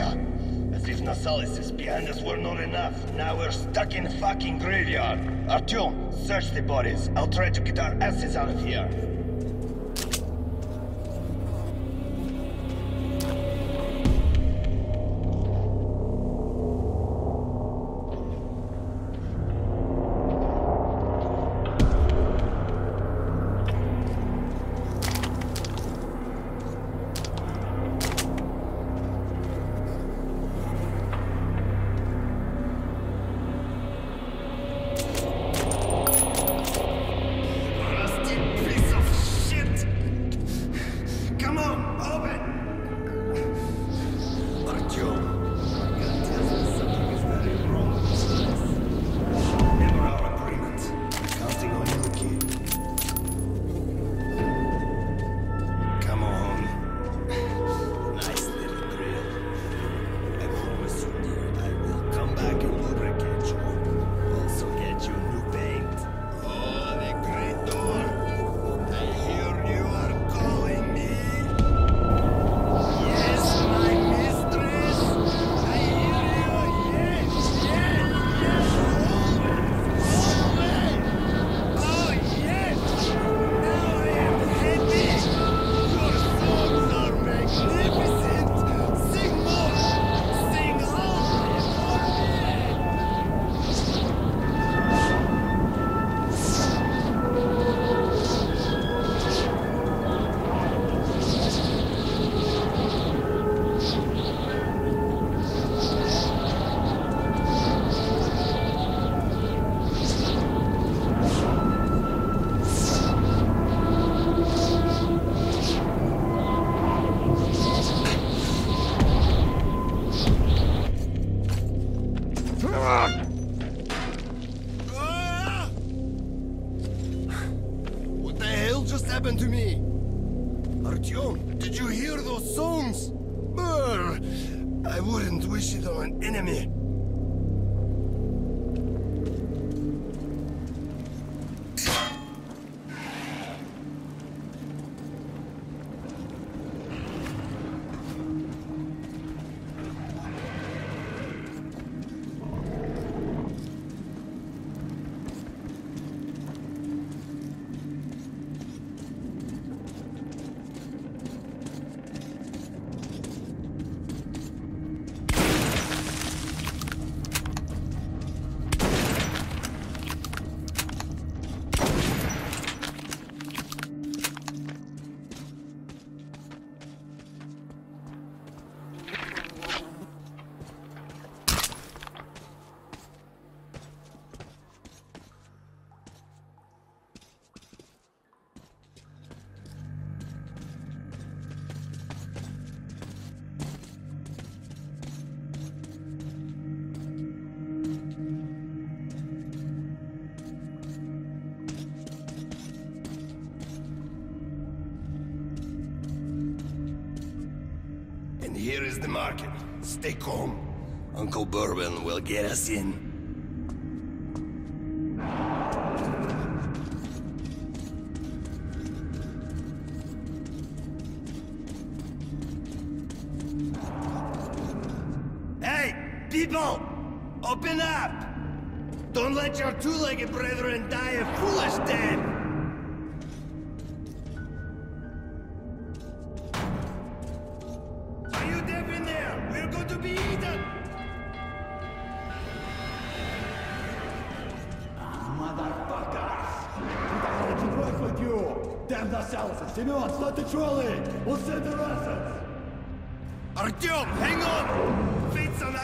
As if Nosalis behind us were not enough. Now we're stuck in fucking graveyard. Artyom, search the bodies. I'll try to get our asses out of here. Happened to me? Artyom, did you hear those songs? Brr, I wouldn't wish it on an enemy. Here is the market. Stay calm. Uncle Bourbon will get us in. Hey, people! Open up! Don't let your two-legged brethren die a foolish death! You? Damn cells! Simeon, start the trolley! We'll send the Russians! Artyom, hang on! Fate's on!